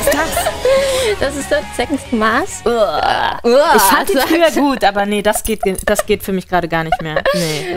Was ist das? Das ist das Mars. Ich fand die früher gut, aber nee, das geht, das geht für mich gerade gar nicht mehr. Nee.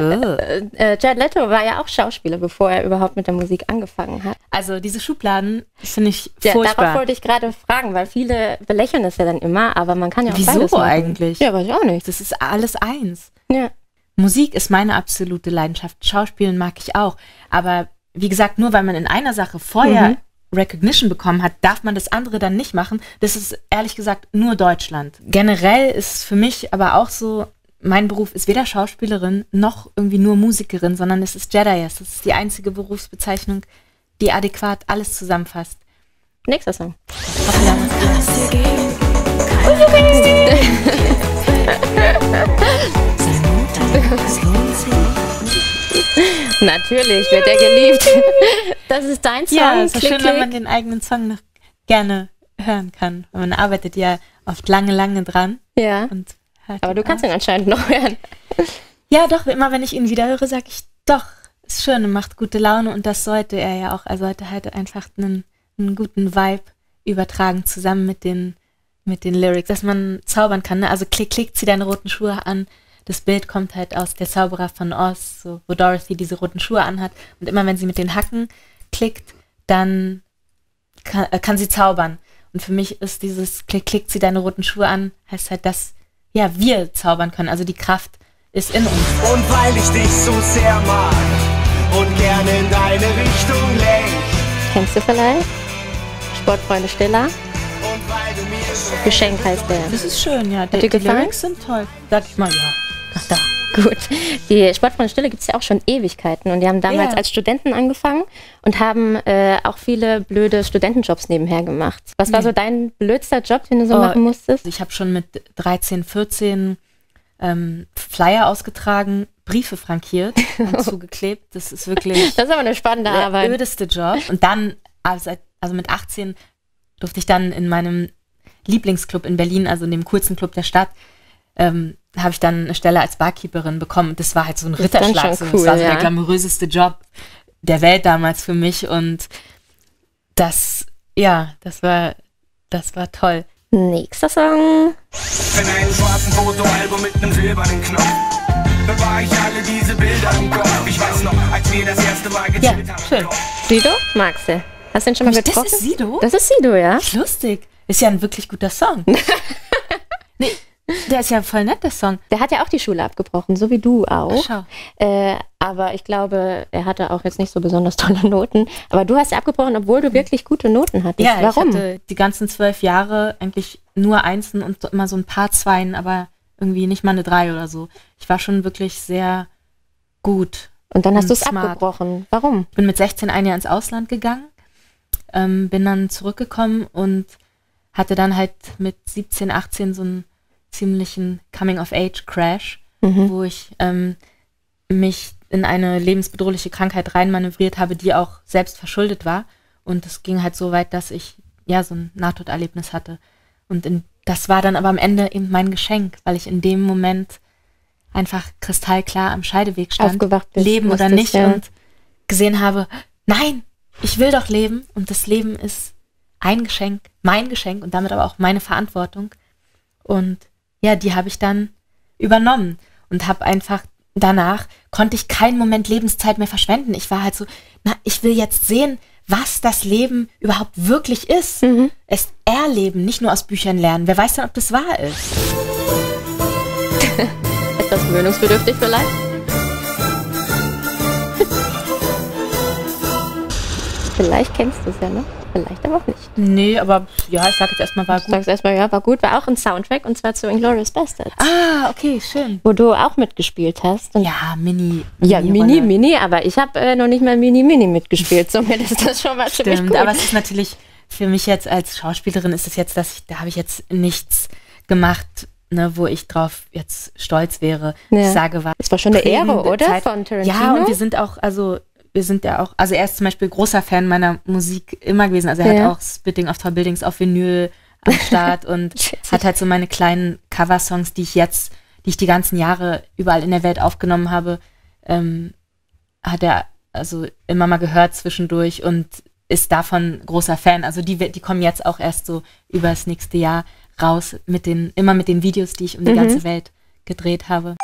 Äh, Jared Leto war ja auch Schauspieler, bevor er überhaupt mit der Musik angefangen hat. Also diese Schubladen finde ich Ja, furchtbar. darauf wollte ich gerade fragen, weil viele belächeln es ja dann immer, aber man kann ja auch Wieso beides machen. eigentlich? Ja, weiß ich auch nicht. Das ist alles eins. Ja. Musik ist meine absolute Leidenschaft. Schauspielen mag ich auch. Aber wie gesagt, nur weil man in einer Sache vorher Mhm. Recognition bekommen hat, darf man das andere dann nicht machen. Das ist ehrlich gesagt nur Deutschland. Generell ist es für mich aber auch so, mein Beruf ist weder Schauspielerin noch irgendwie nur Musikerin, sondern es ist Jedi. Das ist die einzige Berufsbezeichnung, die adäquat alles zusammenfasst. Nächster Song. Natürlich wird er geliebt. Das ist dein Song. Ja, es ist Klick, schön, wenn man klick. den eigenen Song noch gerne hören kann. Man arbeitet ja oft lange, lange dran Ja, aber du kannst ihn anscheinend noch hören. Ja, doch, immer wenn ich ihn wieder höre, sage ich, doch, ist schön und macht gute Laune und das sollte er ja auch. Er sollte halt einfach einen, einen guten Vibe übertragen, zusammen mit den, mit den Lyrics, dass man zaubern kann. Ne? Also klick, klick, zieh deine roten Schuhe an. Das Bild kommt halt aus Der Zauberer von Oz, so, wo Dorothy diese roten Schuhe anhat. Und immer wenn sie mit den Hacken klickt, dann kann, äh, kann sie zaubern. Und für mich ist dieses Klick, klick, zieh deine roten Schuhe an, heißt halt, dass ja, wir zaubern können. Also die Kraft ist in uns. Und weil ich dich so sehr mag und gerne in deine Richtung lenk. Kennst du vielleicht? Sportfreunde Stiller. Und weil du mir schenkst. Geschenk heißt der. Das ist schön, ja. Die, dir die gefallen? Lyrics sind toll. Sag ich mal, ja. Ach da. Gut. Die Sportfreunde Stille gibt es ja auch schon Ewigkeiten und die haben damals Ja. als Studenten angefangen und haben äh, auch viele blöde Studentenjobs nebenher gemacht. Was war so dein blödster Job, den du so Oh, machen musstest? Ich habe schon mit 13, 14 ähm, Flyer ausgetragen, Briefe frankiert und zugeklebt. Das ist wirklich Das ist aber eine spannende der Arbeit. ödeste Job. Und dann, also, also mit 18, durfte ich dann in meinem Lieblingsclub in Berlin, also in dem coolsten Club der Stadt, ähm, habe ich dann eine Stelle als Barkeeperin bekommen. Und das war halt so ein Das Ritterschlag. so. cool, das war so ja. der glamouröseste Job der Welt damals für mich. Und das, ja, das war, das war toll. Nächster Song. In einem schwarzen Fotoalbum mit einem silbernen Knopf. Bewahre ich alle diese Bilder im Kopf. Ich weiß noch, als wir das erste Mal Ja, gechillt haben. schön. Sido? Magst du? Hast du ihn schon mal Das getroffen? ist Sido? Das ist Sido, ja. Lustig. Ist ja ein wirklich guter Song. nee, der ist ja voll nett, der Song. Der hat ja auch die Schule abgebrochen, so wie du auch. Schau. Äh, aber ich glaube, er hatte auch jetzt nicht so besonders tolle Noten. Aber du hast ja abgebrochen, obwohl du wirklich gute Noten hattest. Ja, Warum? ich hatte die ganzen zwölf Jahre eigentlich nur Einsen und immer so ein paar Zweien, aber irgendwie nicht mal eine Drei oder so. Ich war schon wirklich sehr gut. Und dann hast du es abgebrochen. Warum? Bin mit 16 ein Jahr ins Ausland gegangen, ähm, bin dann zurückgekommen und hatte dann halt mit 17, 18 so einen ziemlichen Coming-of-Age-Crash, wo ich ähm, mich in eine lebensbedrohliche Krankheit reinmanövriert habe, die auch selbst verschuldet war. Und es ging halt so weit, dass ich ja so ein Nahtoderlebnis hatte. Und in, das war dann aber am Ende eben mein Geschenk, weil ich in dem Moment einfach kristallklar am Scheideweg stand, Aufgewacht bist, leben oder nicht ja. und gesehen habe, nein, ich will doch leben und das Leben ist ein Geschenk, mein Geschenk und damit aber auch meine Verantwortung. Und ja, die habe ich dann übernommen und habe einfach danach konnte ich keinen Moment Lebenszeit mehr verschwenden. Ich war halt so, na, ich will jetzt sehen, was das Leben überhaupt wirklich ist. Es erleben, nicht nur aus Büchern lernen. Wer weiß denn, ob das wahr ist? Etwas gewöhnungsbedürftig vielleicht? vielleicht kennst du es ja noch. Vielleicht aber auch nicht. Nee, aber ja, ich sag jetzt erstmal war Du gut. sagst erstmal, ja, war gut, war auch ein Soundtrack und zwar zu Inglourious Bastards, Ah, okay, schön. wo du auch mitgespielt hast. Und Ja, Mini. ja, Mini, Mini-Rolle. Mini, aber ich habe äh, noch nicht mal Mini, Mini mitgespielt. Somit ist das schon mal ziemlich Stimmt, gut. aber es ist natürlich für mich jetzt als Schauspielerin ist es jetzt, dass ich, da habe ich jetzt nichts gemacht, ne, wo ich drauf jetzt stolz wäre. Ja. Ich sage, war Es war schon eine Ehre, oder? Zeit. Von Tarantino? Ja, und wir sind auch, also wir sind ja auch, also er ist zum Beispiel großer Fan meiner Musik immer gewesen. Also er Ja. hat auch Spitting of Tall Buildings auf Vinyl am Start und hat halt so meine kleinen Cover-Songs, die ich jetzt, die ich die ganzen Jahre überall in der Welt aufgenommen habe, ähm, hat er also immer mal gehört zwischendurch und ist davon großer Fan. Also die, die kommen jetzt auch erst so übers nächste Jahr raus mit den, immer mit den Videos, die ich um die Mhm. ganze Welt gedreht habe.